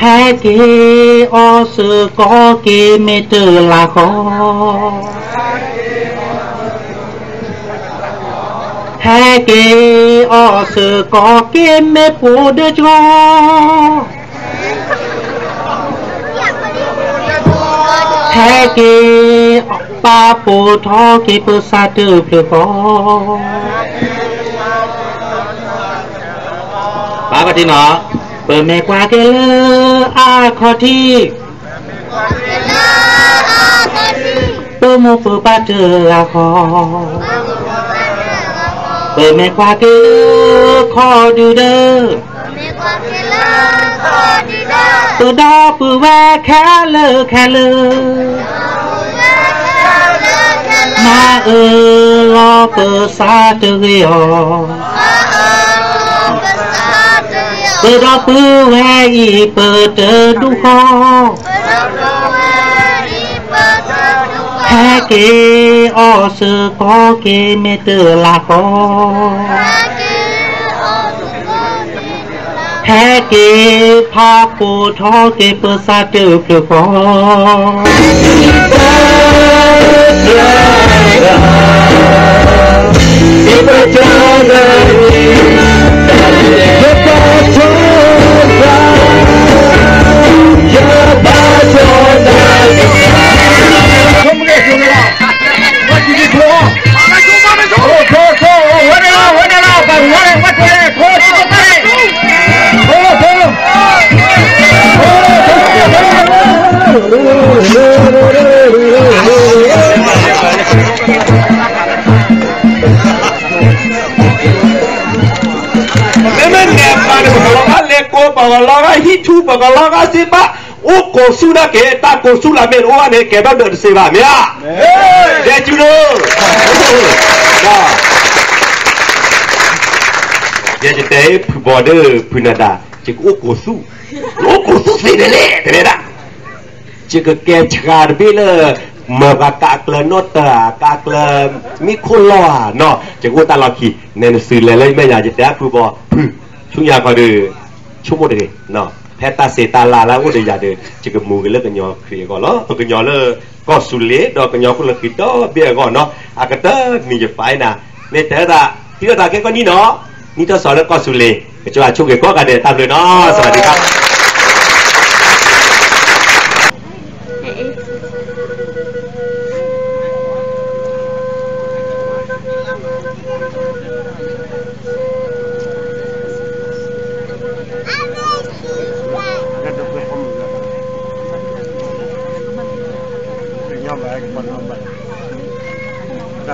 hai kỳ o sư có kỳ mê tử là khó hai kỳ o sư có kỳ mê phụ đưa cho hai kỳ ba phụ thọ kỳ bơ sa tử phụ khó ba bà gì nó Permekwa kele akoti Pemofu pate ako Permekwa kele kodude Pedo puwe kele kele Ma e lo pesate rio Ma e lo pesate rio เปิดอรับปือแวอีเปิดเจอดูคอแพ้กออเสกอเกเมเตอลาคอแพ้เกพาปูทอเกเปิดซาเจอเพียวพอ Keep it down, bagalaga hitu bagalaga seba o ko suna ke ta ko sula men o ane ke ba de seba mia de chulo da ye je te border punada je ko ko su o ko su se de le de da je ko ke chgar bi le เมื่อว่ากากเลนอตากากเลมีคนรอเนาะจะกูตาลอขีในหนังสือเลยเลยไม่อยากจะแต่ผู้บอกชุ่งยาก็ดู chú một đề nó phép ta sẽ ta là là một đề giả đề chỉ cần mù cái lớp cái nhỏ kia gọi nó tôi cái nhỏ là có xử lý đó cái nhỏ cũng là cái đó bây gọi nó à cái đó mình phải nè nên thế là thì ta cái con ní nó ní cho sợ là có xử lý cho chỗ chú chung cái có cả để tạm rồi nó sợ đi không เ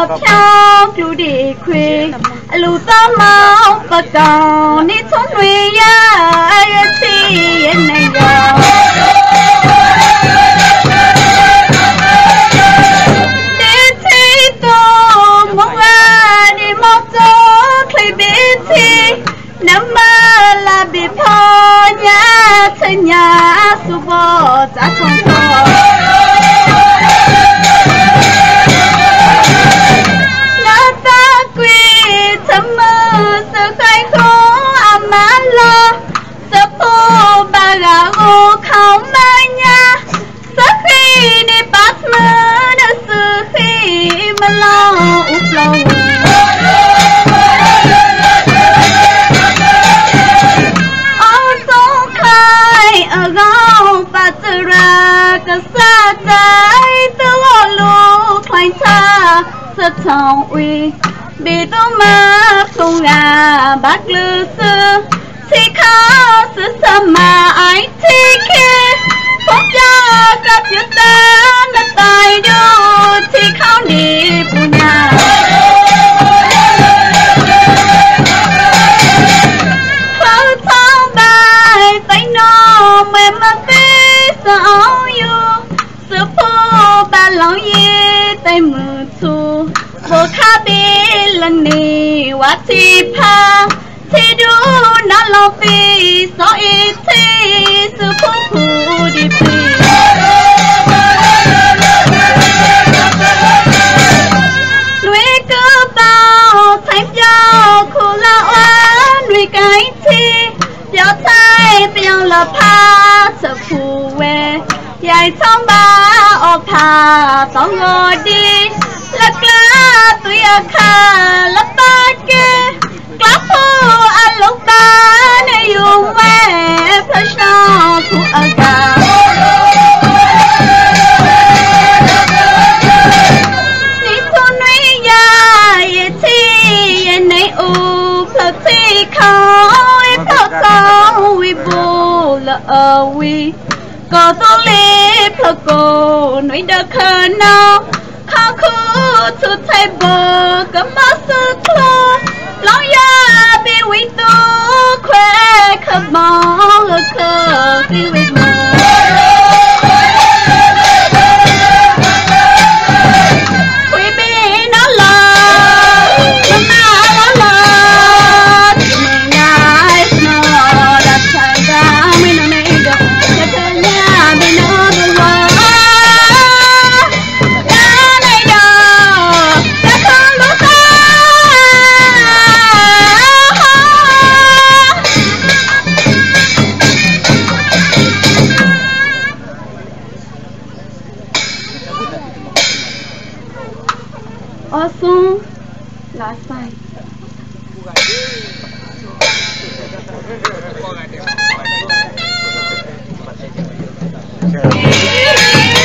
အဖြောင်းပြူဒီခွေအလူသားမောင်ပကောင်နေချုံတွေရရစီရနေရော rất uy. Bị tôi mà không bác lư sư thì khó sự sa Babilani watipa Tidu nalofi so iti sukupu dipi Nui cơ bao thánh giao khu la oan Nui cái thi Giao thay biểu là pa sợ phù về Dạy thông ba ô pa tao ngồi đi kha là ba kê cá phu à lúc ba này dùng về phải sao thu à cả ni tu nui ya ye ti ye nei u plo ti khao e plo khao wi bu la a có tô lê plo cô nui da khờ nào 卡卡出差不个马苏多老亚柏维多快克忙儿科比维 Samsung last time. Thank you.